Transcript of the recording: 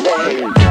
name.